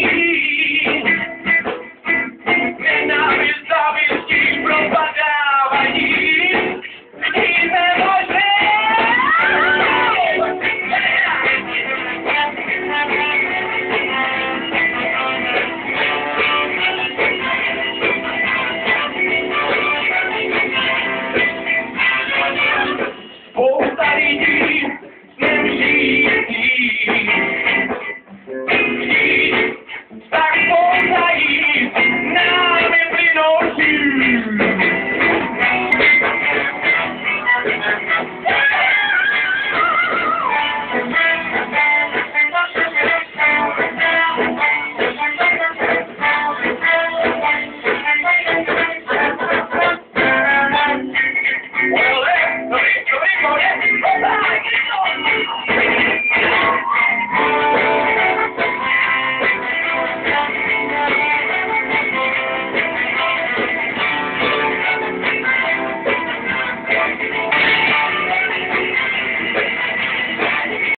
me.